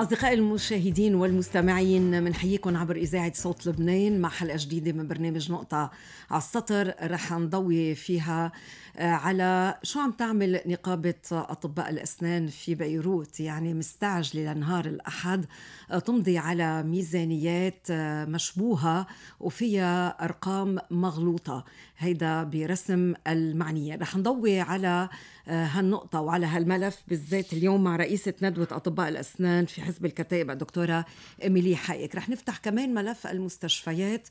أصدقائي المشاهدين والمستمعين منحييكم عبر إذاعة صوت لبنان مع حلقة جديدة من برنامج نقطة على السطر رح نضوي فيها آه، على شو عم تعمل نقابة أطباء الأسنان في بيروت. يعني مستعجلة لنهار الأحد آه، تمضي على ميزانيات آه، مشبوهة وفيها أرقام مغلوطة. هيدا برسم المعنية. رح نضوي على هالنقطة وعلى هالملف بالذات اليوم مع رئيسة ندوة أطباء الأسنان في حزب الكتائب الدكتورة إيميلي حايك رح نفتح كمان ملف المستشفيات.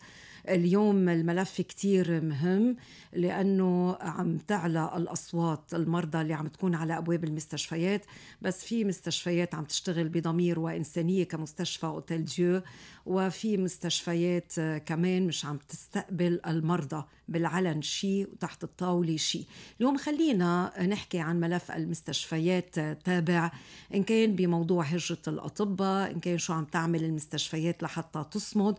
اليوم الملف كتير مهم لأنه عم تعلى الأصوات المرضى اللي عم تكون على أبواب المستشفيات. بس في مستشفيات عم تشتغل بضمير وإنسانية كمستشفى أوتيل ديو وفي مستشفيات كمان مش عم تستقبل المرضى بالعلن شيء وتحت الطاولة شيء اليوم خلينا نحكي عن ملف المستشفيات تابع إن كان بموضوع هجرة الأطباء إن كان شو عم تعمل المستشفيات لحتى تصمد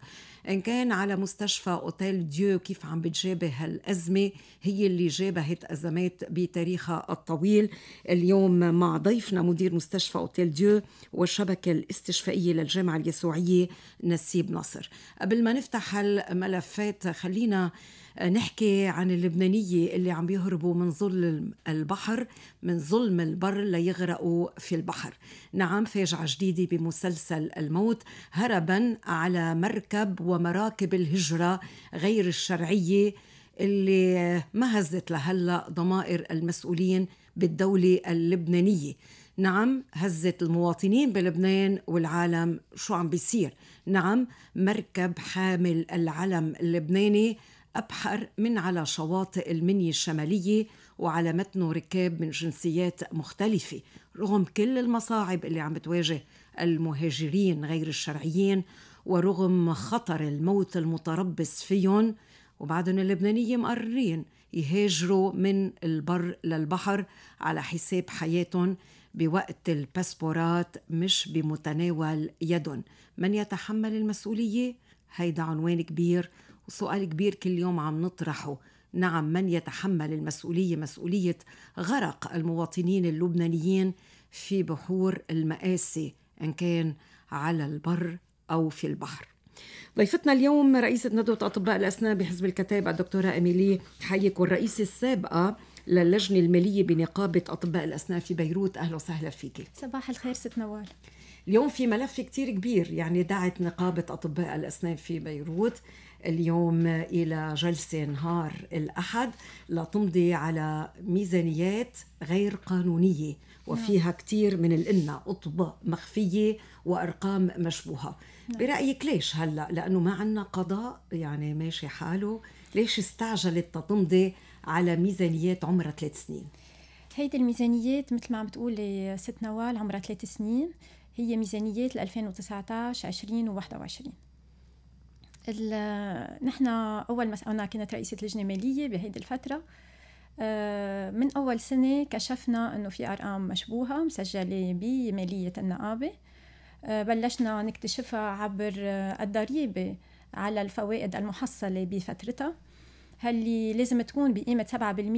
إن كان على مستشفى أوتيل ديو كيف عم بتجابه هالأزمة هي اللي جابهت أزمات بتاريخها الطويل. اليوم مع ضيفنا مدير مستشفى أوتيل ديو والشبكة الاستشفائية للجامعة اليسوعية نسيب نصر قبل ما نفتح هالملفات خلينا نحكي عن اللبنانية اللي عم بيهربوا من ظلم البحر من ظلم البر ليغرقوا في البحر. نعم فاجعة جديدة بمسلسل الموت هربا على مركب ومراكب الهجرة غير الشرعية اللي ما هزت لهلا ضمائر المسؤولين بالدولة اللبنانية. نعم هزت المواطنين بلبنان والعالم شو عم بيصير. نعم مركب حامل العلم اللبناني أبحر من على شواطئ المنيا الشمالية وعلى متنه ركاب من جنسيات مختلفة رغم كل المصاعب اللي عم بتواجه المهاجرين غير الشرعيين ورغم خطر الموت المتربص فيهم وبعدهم اللبنانية مقررين يهاجروا من البر للبحر على حساب حياتهم بوقت الباسبورات مش بمتناول يدهم من يتحمل المسؤولية؟ هيدا عنوان كبير وسؤال كبير كل يوم عم نطرحه. نعم من يتحمل المسؤولية؟ مسؤولية غرق المواطنين اللبنانيين في بحور المآسي إن كان على البر أو في البحر. ضيفتنا اليوم رئيسة ندوة أطباء الأسنان بحزب الكتائب الدكتورة إيميلي حيك والرئيسة السابقة للجنة المالية بنقابة أطباء الأسنان في بيروت. أهلا وسهلا فيك. صباح الخير ست نوال. اليوم في ملف كتير كبير يعني دعت نقابة أطباء الأسنان في بيروت. اليوم إلى جلسة نهار الأحد لتمضي على ميزانيات غير قانونية وفيها نعم. كتير من الإنة أطباء مخفية وأرقام مشبوهة. نعم. برأيك ليش هلأ؟ لأنه ما عنا قضاء يعني ماشي حاله. ليش استعجلت تمضي على ميزانيات عمرها ثلاث سنين؟ هيدي الميزانيات مثل ما عم تقولي ست نوال عمرها ثلاث سنين. هي ميزانيات ل 2019 20 و 21 نحن أول ما أنا كنت رئيسة لجنه ماليه بهيدي الفترة آه، من أول سنة كشفنا إنه في أرقام مشبوهة مسجلة بمالية النقابة آه، بلشنا نكتشفها عبر الضريبة على الفوائد المحصلة بفترتها هاللي لازم تكون بقيمة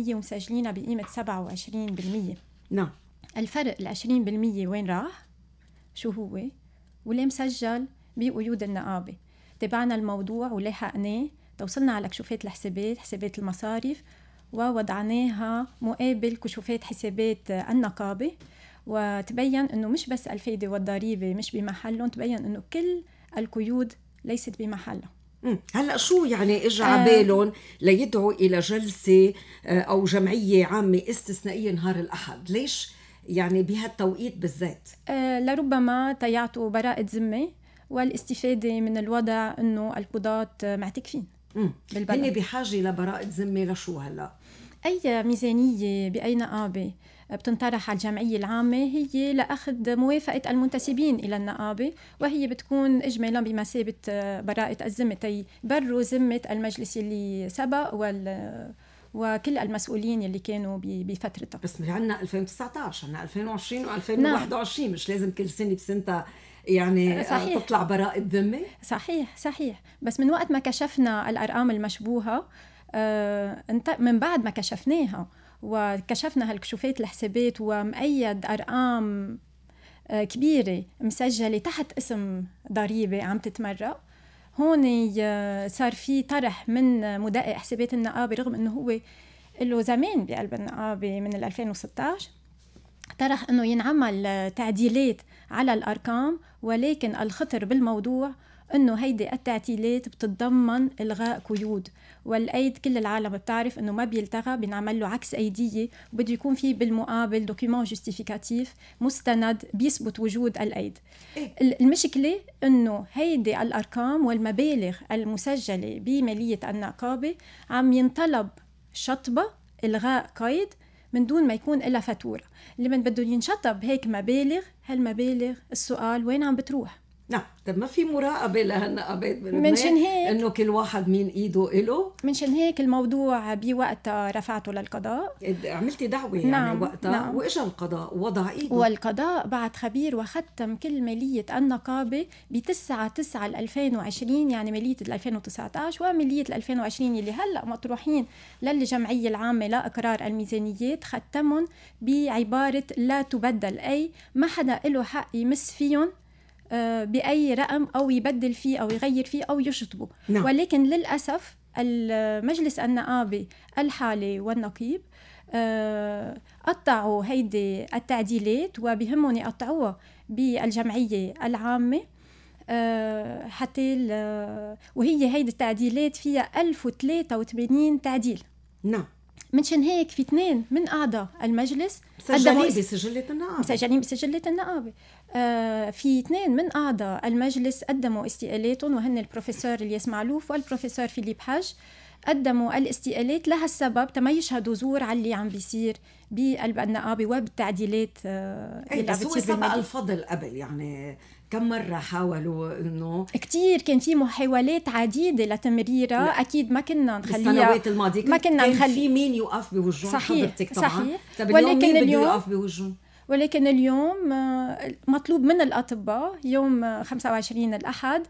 7% ومسجلينها بقيمة 27% نعم الفرق ال 20% وين راح؟ شو هو؟ واللي مسجل بقيود النقابة تابعنا الموضوع ولحقناه توصلنا على كشوفات الحسابات حسابات المصارف ووضعناها مقابل كشوفات حسابات النقابة. وتبين إنه مش بس الفايدة والضريبة مش بمحلهم تبين إنه كل القيود ليست بمحلها. هلأ شو يعني اجى على آه. بالهم ليدعوا إلى جلسة آه، أو جمعية عامة استثنائية نهار الأحد؟ ليش يعني بهالتوقيت بالذات؟ آه لربما تيعطوا براءة ذمة والاستفادة من الوضع إنه القضاة معتكفين بالبلد. هن بحاجة لبراءه ذمة لشو هلأ؟ أي ميزانية بأي نقابة بتنطرح على الجمعية العامة هي لأخذ موافقة المنتسبين إلى النقابة وهي بتكون إجمالا بمثابة براءة الذمة بروا ذمة المجلس اللي سبق وال وكل المسؤولين اللي كانوا بفترتها. بس عندنا 2019 عندنا 2020 و2021 نعم. مش لازم كل سنة بسنتها يعني آه، صحيح. تطلع براءة ذمة صحيح صحيح بس من وقت ما كشفنا الأرقام المشبوهة آه، من بعد ما كشفناها وكشفنا هالكشوفات الحسابات ومؤيد أرقام آه، كبيرة مسجلة تحت اسم ضريبة عم تتمرق هون صار في طرح من مدقق حسابات النقابة رغم إنه هو له زمان بقلب النقابة من 2016 طرح إنه ينعمل تعديلات على الأرقام ولكن الخطر بالموضوع إنه هيدي التعديلات بتتضمن إلغاء قيود والقيد كل العالم بتعرف إنه ما بيلتغى بنعمل له عكس قيدية وبده يكون في بالمقابل document justificatif مستند بيثبت وجود الأيد إيه؟ المشكلة إنه هيدي الأرقام والمبالغ المسجلة بمالية النقابة عم ينطلب شطبة إلغاء قيد من دون ما يكون لها فاتورة. اللي من بده ينشطب هيك مبالغ هالمبالغ السؤال وين عم بتروح؟ نعم طب ما في مراقبة لهالنقابات منشان هيك إنه كل واحد مين إيده له منشان هيك الموضوع بوقتها رفعته للقضاء. عملتي دعوة يعني نعم وقتها؟ نعم. واجى القضاء؟ ووضع إيده؟ والقضاء بعد خبير وختم كل ماليه النقابة ب 9 9 2020 يعني ماليه 2019 وماليه 2020 اللي هلأ مطروحين للجمعية العامة لإقرار الميزانيات ختمهم بعبارة لا تبدل أي ما حدا له حق يمس فيهم بأي رقم أو يبدل فيه أو يغير فيه أو يشطبه. نعم. ولكن للأسف المجلس النقابي الحالي والنقيب آه، قطعوا هيدي التعديلات وبهمهم يقطعوها بالجمعية العامة آه، حتى وهي هيدي التعديلات فيها 1083 تعديل. نعم. منشان هيك في اثنين من أعضاء المجلس مسجلين بسجلة النقابة. مسجلين بسجلة النقابة. آه في اثنين من أعضاء المجلس قدموا استقالاتهم وهن البروفيسور إلياس معلوف والبروفيسور فيليب حج قدموا الاستقالات لها السبب تما يشهدوا زور على اللي عم بيصير بقلب النقابه وبالتعديلات آه اللي عم بتصير سبق الفضل قبل يعني كم مرة حاولوا إنه كثير كان في محاولات عديدة لتمريرها. لا. أكيد ما كنا نخليها السنوات الماضية ما كنا نخلي في مين يوقف بوجههم؟ صحيح حضرتك طبعا. صحيح. طب اليوم ولكن مين اليوم يوقف بوجههم ولكن اليوم آه، مطلوب من الأطباء يوم 25 الأحد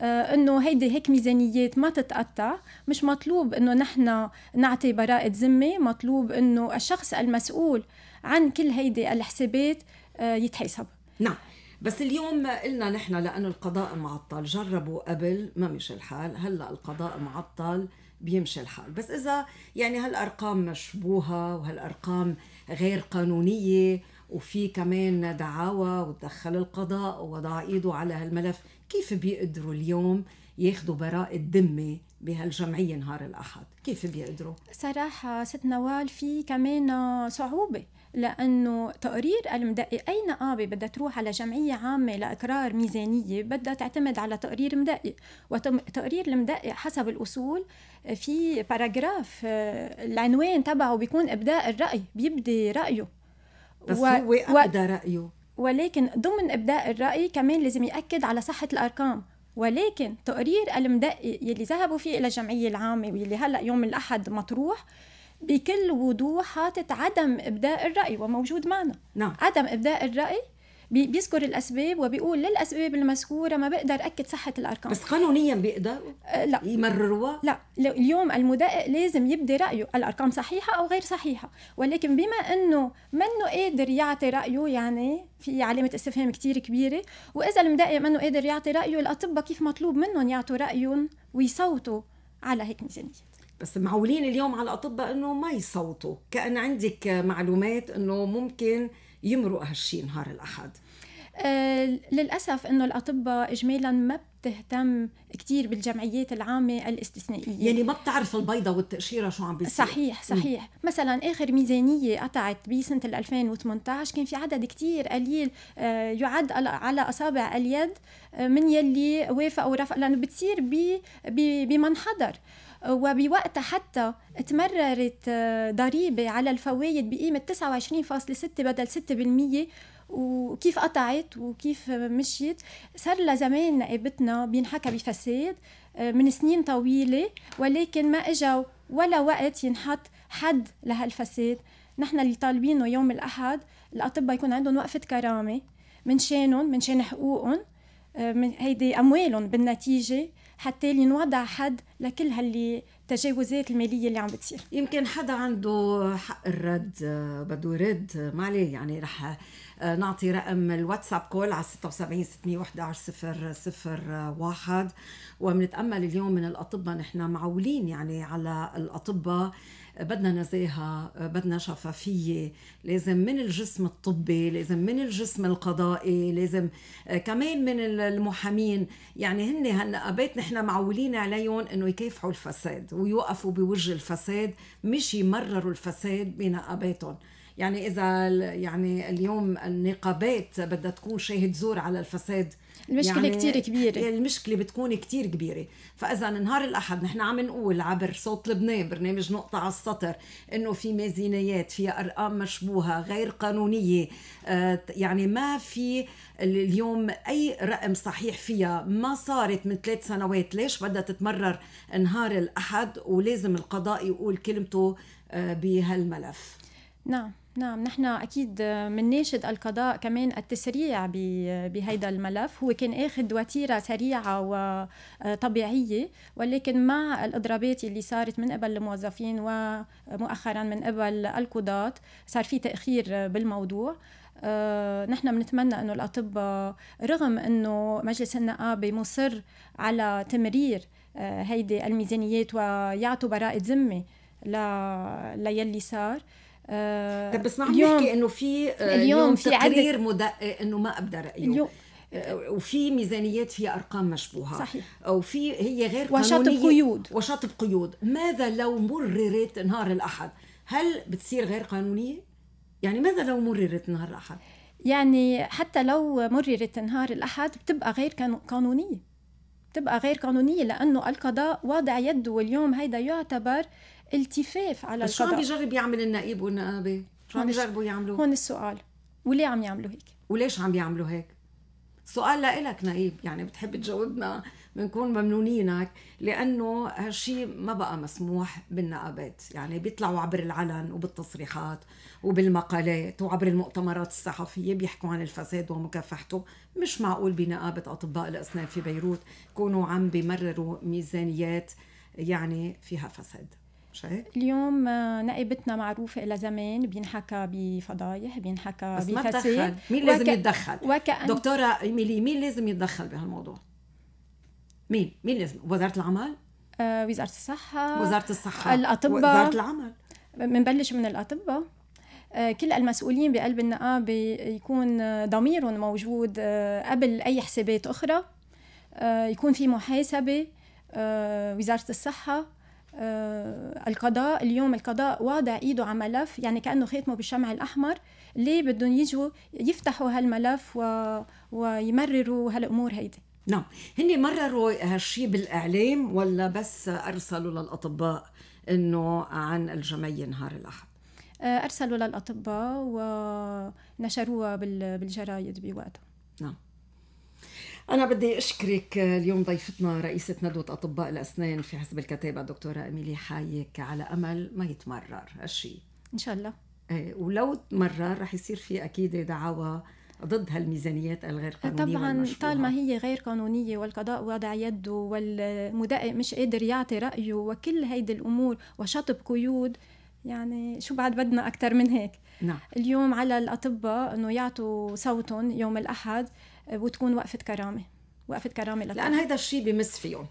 آه، إنه هيدي هيك ميزانيات ما تتقطع. مش مطلوب إنه نحن نعطي براءة ذمة مطلوب إنه الشخص المسؤول عن كل هيدي الحسابات آه، يتحاسب. نعم. بس اليوم قلنا نحن لأنه القضاء معطل. جربوا قبل ما مشي الحال. هلأ القضاء معطل بيمشي الحال. بس إذا يعني هالأرقام مشبوهة وهالأرقام غير قانونية وفي كمان دعاوى وتدخل القضاء ووضع إيده على هالملف كيف بيقدروا اليوم ياخذوا براءة ذمة بهالجمعية نهار الأحد؟ كيف بيقدروا؟ صراحة ست نوال في كمان صعوبة. لأنه تقرير المدقق اي نقابه بدها تروح على جمعية عامة لإقرار ميزانية بدها تعتمد على تقرير مدقق. وتقرير المدقق حسب الأصول في باراجراف العنوان تبعه بيكون إبداء الرأي بيبدي رأيه. بس و... هو أبدى و... رأيه. ولكن ضمن إبداء الرأي كمان لازم يأكد على صحة الأرقام. ولكن تقرير المدقق يلي ذهبوا فيه إلى الجمعية العامة واللي هلأ يوم الأحد مطروح بكل وضوح حاطط عدم إبداء الرأي وموجود معنا. نعم. عدم إبداء الرأي بيذكر الأسباب وبيقول للأسباب المذكورة ما بقدر أكد صحة الأرقام. بس قانونيا بيقدر؟ أه لا. يمرروها؟ لا. اليوم المدقق لازم يبدي رأيه. الأرقام صحيحة أو غير صحيحة. ولكن بما إنه منه قادر يعطي رأيه يعني في علامة استفهام كتير كبيرة وإذا المدقق منه قادر يعطي رأيه الأطباء كيف مطلوب منهم يعطوا رأيهم ويصوتوا على هيك ميزانية؟ بس معولين اليوم على الأطباء إنه ما يصوتوا. كأن عندك معلومات إنه ممكن يمرق هالشيء نهار الأحد. آه للأسف إنه الأطباء اجمالا ما بتهتم كثير بالجمعيات العامة الاستثنائية. يعني ما بتعرف البيضة والتأشيرة شو عم بيصير. صحيح صحيح. م. مثلا آخر ميزانية قطعت بسنة 2018 كان في عدد كثير قليل آه يعد على أصابع اليد آه من يلي وافق ورفق لأنه بتصير بمنحدر. وبوقتها حتى تمررت آه، ضريبة على الفوائد بقيمة 29.6 بدل 6% وكيف قطعت وكيف مشيت؟ صار لها زمان نقابتنا بينحكى بفساد آه، من سنين طويلة ولكن ما اجوا ولا وقت ينحط حد لهالفساد. نحن اللي طالبينه يوم الأحد الأطباء يكون عندهم وقفة كرامة من شانهم من شان حقوقهم آه، هيدي أموالهم بالنتيجة. حتى ينوضع حد لكل هاللي التجاوزات المالية اللي عم بتصير. يمكن حدا عنده حق الرد بده يرد. ما عليه يعني رح نعطي رقم الواتساب كول على 76 611 001 وبنتأمل اليوم من الأطباء نحن معولين يعني على الأطباء بدنا نزاهة بدنا شفافية لازم من الجسم الطبي لازم من الجسم القضائي لازم آه، كمان من المحامين. يعني هن هالنقابات نحن معولين عليهم إنه يكافحوا الفساد ويوقفوا بوجه الفساد مش يمرروا الفساد بنقاباتهم يعني إذا يعني اليوم النقابات بدها تكون شاهد زور على الفساد المشكلة يعني كتير كبيرة. المشكلة بتكون كتير كبيرة. فإذا نهار الأحد نحن عم نقول عبر صوت لبنان برنامج نقطة على السطر إنه في ميزانيات فيها أرقام مشبوهة غير قانونية آه يعني ما في اليوم أي رقم صحيح فيها. ما صارت من ثلاث سنوات. ليش بدها تتمرر نهار الأحد ولازم القضاء يقول كلمته آه بهالملف؟ نعم نعم. نحن أكيد ناشد القضاء كمان التسريع بهيدا الملف. هو كان آخذ وتيرة سريعة وطبيعية ولكن مع الإضرابات اللي صارت من قبل الموظفين ومؤخرا من قبل القضاة صار في تأخير بالموضوع. آه، نحن بنتمنى إنه الاطباء رغم إنه مجلس النقابة مصر على تمرير آه، هيدي الميزانيات ويعطوا براءة ذمة ليلي صار آه طب بس ما عم نحكي إنه في آه، اليوم في تقرير مدقق إنه ما ابدا اليوم آه، وفي ميزانيات فيها أرقام مشبوهة. صحيح. وفي هي غير قانونية. وشاطب قيود. وشاطب قيود. ماذا لو مررت نهار الأحد؟ هل بتصير غير قانونية؟ يعني ماذا لو مررت نهار الأحد؟ يعني حتى لو مررت نهار الأحد بتبقى غير قانونية. بتبقى غير قانونية لأنه القضاء واضع يده واليوم هيدا يعتبر التفاف على بس القضاء شو عم بيجرب يعمل النقيب والنقابة؟ شو عم بيجربوا يعملوا؟ هون السؤال وليه عم يعملوا هيك؟ وليش عم بيعملوا هيك؟ سؤال لإلك نقيب يعني بتحب تجاوبنا بنكون ممنونينك لأنه هالشيء ما بقى مسموح بالنقابات. يعني بيطلعوا عبر العلن وبالتصريحات وبالمقالات وعبر المؤتمرات الصحفية بيحكوا عن الفساد ومكافحته. مش معقول بنقابة أطباء الاسنان في بيروت يكونوا عم بيمرروا ميزانيات يعني فيها فساد؟ اليوم آه، نائبتنا معروفة إلى زمان. بينحكى بفضايح بينحكى بس ما تدخل مين لازم وك... يتدخل؟ وكأن... دكتورة إيميلي مين لازم يتدخل بهالموضوع؟ مين؟ مين لازم؟ وزارة العمل؟ آه وزارة الصحة وزارة الصحة. الأطباء. وزارة العمل. بنبلش من الأطباء. آه، كل المسؤولين بقلب النقابة يكون ضميرهم موجود آه، قبل أي حسابات أخرى. يكون في محاسبة وزارة الصحة. آه القضاء اليوم القضاء واضع إيده على ملف يعني كأنه خاتمه بالشمع الأحمر. ليه بدهم يجوا يفتحوا هالملف و... ويمرروا هالأمور هيدي؟ نعم. هن مرروا هالشيء بالإعلام ولا بس أرسلوا للأطباء إنه عن الجمعية نهار الأحد؟ آه أرسلوا للأطباء ونشروها بالجرايد بوقتها. نعم. أنا بدي أشكرك اليوم ضيفتنا رئيسة ندوة أطباء الأسنان في حزب الكتابة الدكتورة أميلي حايك على أمل ما يتمرر هالشيء إن شاء الله. إيه ولو تمرر رح يصير في أكيد دعاوى ضد هالميزانيات الغير قانونية طبعا طالما هي غير قانونية والقضاء وضع يده والمدقق مش قادر يعطي رأيه وكل هيدي الأمور وشطب قيود يعني شو بعد بدنا أكثر من هيك نعم. اليوم على الأطباء أنه يعطوا صوتهم يوم الأحد وتكون وقفة كرامة وقفة كرامة. لأن هيدا الشيء بمس فيهم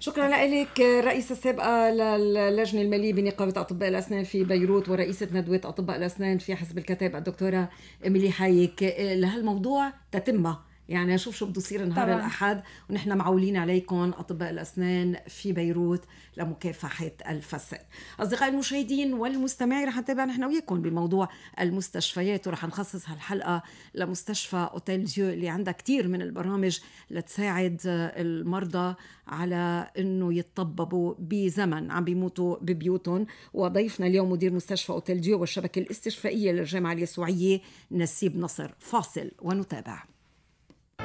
شكرا لك رئيسة السابقة للجنة المالية بنقابة أطباء الأسنان في بيروت ورئيسة ندوة أطباء الأسنان في حزب الكتاب الدكتورة إيميلي حايك. لهالموضوع تتمة يعني أشوف شو بده يصير نهار طبعا. الأحد ونحن معولين عليكم أطباء الأسنان في بيروت لمكافحة الفساد. أصدقائي المشاهدين والمستمعين رح نتابع نحن وياكم بموضوع المستشفيات ورح نخصص هالحلقة لمستشفى أوتيل ديو اللي عندها كثير من البرامج لتساعد المرضى على إنه يتطببوا بزمن عم بيموتوا ببيوتهم وضيفنا اليوم مدير مستشفى أوتيل ديو والشبكة الاستشفائية للجامعة اليسوعية نسيب نصر فاصل ونتابع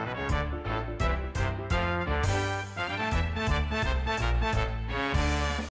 Bye.